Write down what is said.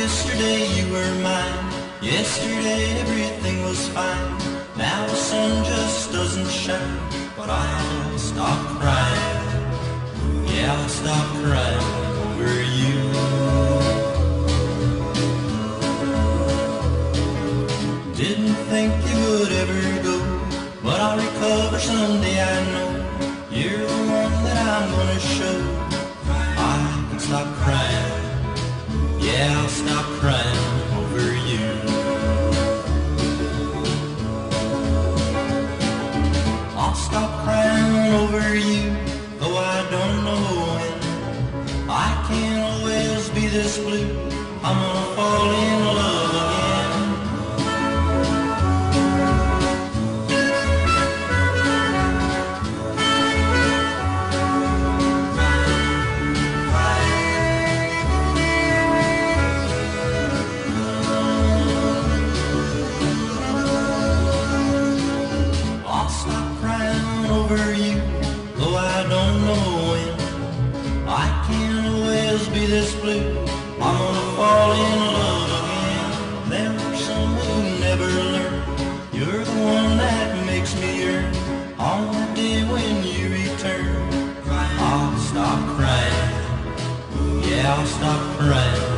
Yesterday you were mine. Yesterday everything was fine. Now the sun just doesn't shine. But I'll stop crying. Yeah, I'll stop crying over you. Didn't think you would ever go, but I'll recover someday. I know you're the one that I'm gonna show. I can stop crying. I'll stop crying over you. I'll stop crying over you, though I don't know when. I can't always be this blue. I'm gonna fall in love over you, though I don't know when. I can't always be this blue. I'm gonna fall in love again. There's some who never learn. You're the one that makes me yearn. On the day when you return, I'll stop crying. Yeah, I'll stop crying